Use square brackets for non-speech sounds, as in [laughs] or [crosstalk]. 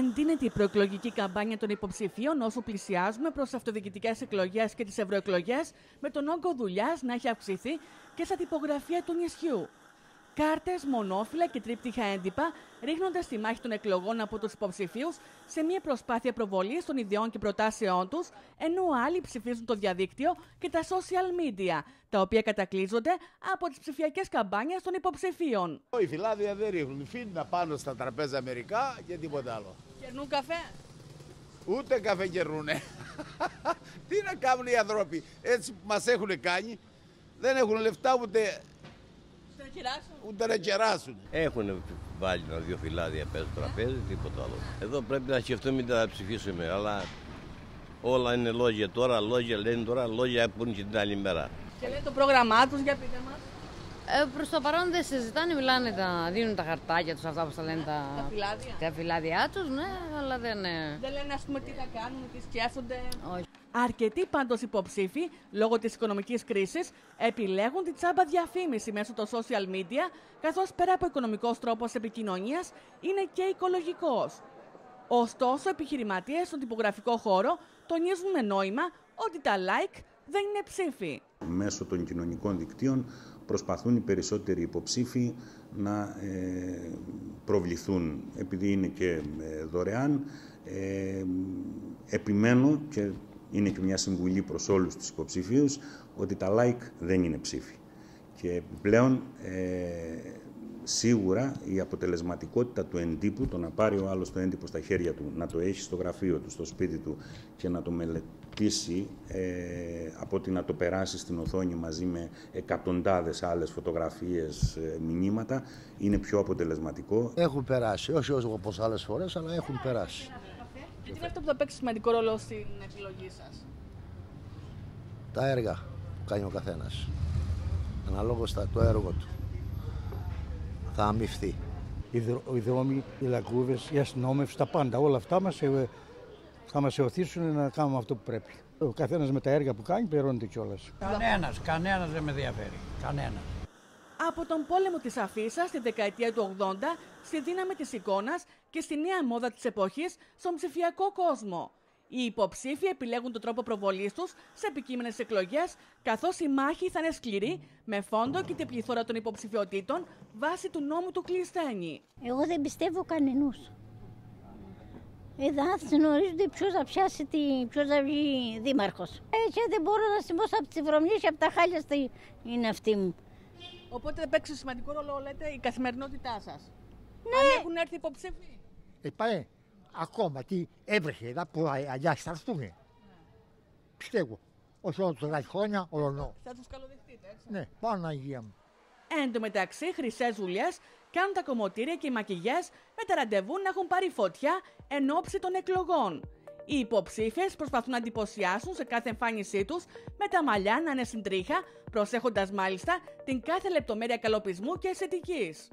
Εντείνεται η προεκλογική καμπάνια των υποψηφίων όσο πλησιάζουμε προς αυτοδιοικητικές εκλογές και τις ευρωεκλογές, με τον όγκο δουλειάς να έχει αυξηθεί και στα τυπογραφία του νησιού. Κάρτες, μονόφυλλα και τρίπτυχα έντυπα, ρίχνοντας τη μάχη των εκλογών από τους υποψηφίους σε μια προσπάθεια προβολής των ιδεών και προτάσεών τους, ενώ άλλοι ψηφίζουν το διαδίκτυο και τα social media, τα οποία κατακλείζονται από τις ψηφιακές καμπάνιες των υποψηφίων. Οι φυλάδια δεν ρίχνουν. Φύγουν πάνω στα τραπέζια μερικά και τίποτα άλλο. Κερνούν καφέ; Ούτε καφέ κερνούνε. [laughs] Τι να κάνουν οι άνθρωποι έτσι που μας έχουν κάνει. Δεν έχουν λεφτά ούτε Ούτε να κεράσουν. Έχουν βάλει ένα δύο φυλάδια πέρα στο τραπέζι, τίποτα άλλο. Εδώ πρέπει να σκεφτούμε τι θα ψηφίσουμε, αλλά όλα είναι λόγια τώρα, λόγια λένε τώρα, λόγια που είναι και την άλλη μέρα. Και λέει το πρόγραμμά τους, για πείτε μας. Ε, Προς το παρόν δεν συζητάνε, μιλάνε, τα, δίνουν τα χαρτάκια τους, αυτά που τα λένε. Τα, τα φυλάδια. Τα φυλάδια τους, ναι, αλλά δεν. Δεν λένε, ας πούμε, τι θα κάνουν, τι σκέφτονται. Όχι. Αρκετοί πάντως υποψήφοι, λόγω της οικονομικής κρίσης, επιλέγουν τη τσάμπα διαφήμιση μέσω των social media, καθώς πέρα από οικονομικός τρόπος επικοινωνίας, είναι και οικολογικός. Ωστόσο, επιχειρηματίες στον τυπογραφικό χώρο τονίζουν με νόημα ότι τα like δεν είναι ψήφοι. Μέσω των κοινωνικών δικτύων προσπαθούν οι περισσότεροι υποψήφοι να ε, προβληθούν. Επειδή είναι και ε, δωρεάν, ε, επιμένω και είναι και μια συμβουλή προς όλους τους υποψηφίους ότι τα like δεν είναι ψήφοι. Και πλέον ε, σίγουρα η αποτελεσματικότητα του εντύπου, το να πάρει ο άλλος το έντυπο στα χέρια του, να το έχει στο γραφείο του, στο σπίτι του και να το μελετήσει ε, από ότι να το περάσει στην οθόνη μαζί με εκατοντάδες άλλες φωτογραφίες, ε, μηνύματα, είναι πιο αποτελεσματικό. Έχουν περάσει, όχι όσο όπως άλλες φορές, αλλά έχουν περάσει. Και τι είναι αυτό που θα παίξει σημαντικό ρόλο στην επιλογή σας; Τα έργα που κάνει ο καθένας. Αναλόγως το έργο του. Θα αμυφθεί. Οι δρόμοι, οι λακκούδες, η αστυνόμευση, τα πάντα. Όλα αυτά μας, ε, θα μας εωθήσουν να κάνουμε αυτό που πρέπει. Ο καθένας με τα έργα που κάνει πληρώνεται κιόλας. Κανένας, κανένας δεν με ενδιαφέρει. Κανένας. Από τον πόλεμο της Αφίσας στη δεκαετία του 80, στη δύναμη της εικόνας και στη νέα μόδα της εποχής στον ψηφιακό κόσμο. Οι υποψήφοι επιλέγουν τον τρόπο προβολής τους σε επικείμενες εκλογές, καθώς η μάχη θα είναι σκληρή, με φόντο και την πληθώρα των υποψηφιωτήτων βάσει του νόμου του Κλειστένη. Εγώ δεν πιστεύω κανενού. Εδώ γνωρίζονται ποιος θα πιάσει, ποιος θα βγει δήμαρχος. Έτσι δεν μπορώ να συμπόσω από τις βρωμιές και από τα χάλια είναι αυτή μου. Οπότε θα παίξει σημαντικό ρόλο, λέτε, η καθημερινότητά σας. Ναι. Αν έχουν έρθει υποψήφοι. Ε, πάει, ακόμα τι έβρεχε εδώ που αλλιάς θα έρθουν. Πιστεύω. Όχι όλο το χρόνια, ολονό. Θα τους καλοδεχτείτε, έτσι. Ναι, πάνω Αγία μου. Εν τω μεταξύ, χρυσές δουλειέ κάνουν τα κομμωτήρια και οι μακηγιέ με τα ραντεβού να έχουν πάρει φωτιά εν ώψη των εκλογών. Οι υποψήφιες προσπαθούν να εντυπωσιάσουν σε κάθε εμφάνισή τους με τα μαλλιά να είναι στην τρίχα, προσέχοντας μάλιστα την κάθε λεπτομέρεια καλοπισμού και αισθητικής.